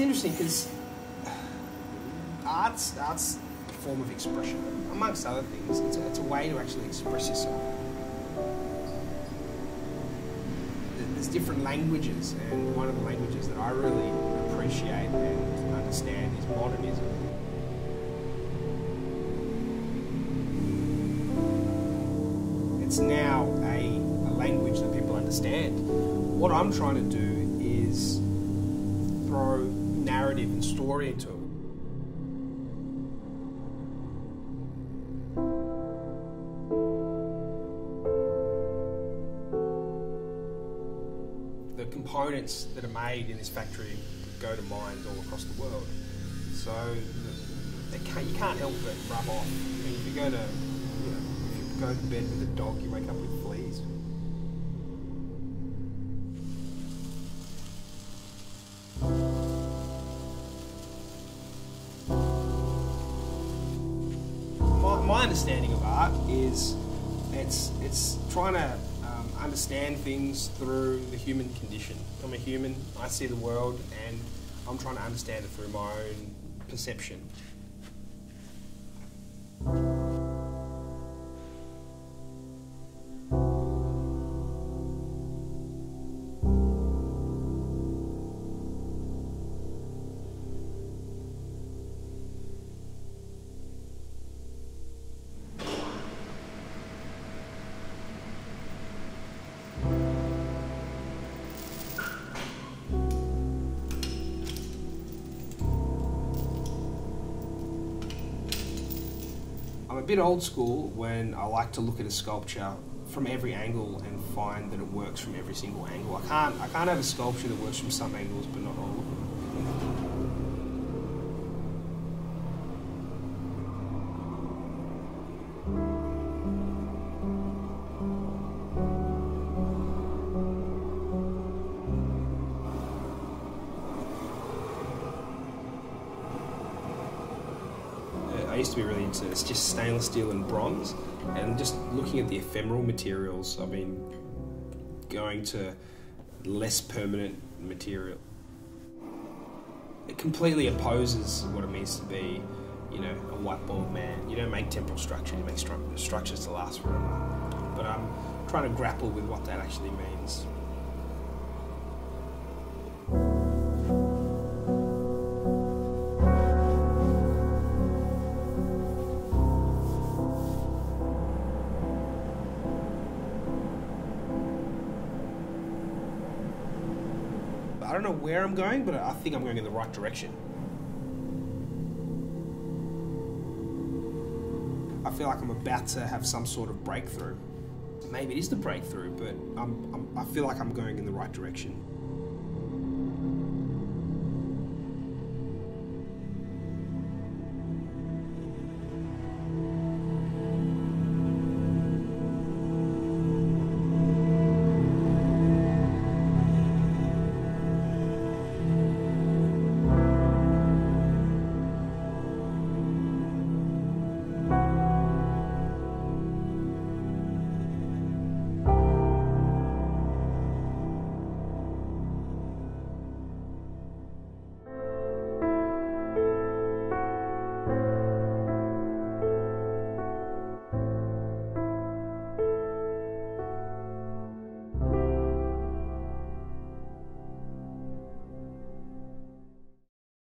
it's interesting because arts arts a form of expression amongst other things. It's a, it's a way to actually express yourself. There's different languages, and one of the languages that I really appreciate and understand is modernism. It's now a, a language that people understand. What I'm trying to do is throw narrative and story into it. The components that are made in this factory go to mines all across the world. So can't, you can't help but rub off. I mean, if you go to, you know, if you go to bed with a dog, you wake up with fleas. My, understanding of art is it's it's trying to um, understand things through the human condition. I'm a human. I see the world, and I'm trying to understand it through my own perception. A bit old school when I like to look at a sculpture from every angle and find that it works from every single angle. I can't I can't have a sculpture that works from some angles but not all of them. Used to be really into it's just stainless steel and bronze, and just looking at the ephemeral materials. I've been going to less permanent material. It completely opposes what it means to be, you know, a white bald man. You don't make temporal structure; you make stru- structures to last forever. But I'm trying to grapple with what that actually means. I don't know where I'm going, but I think I'm going in the right direction. I feel like I'm about to have some sort of breakthrough. Maybe it is the breakthrough, but I'm, I'm, I feel like I'm going in the right direction.